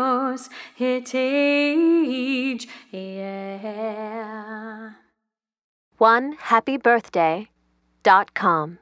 Dios yeah. One happy birthday dot com.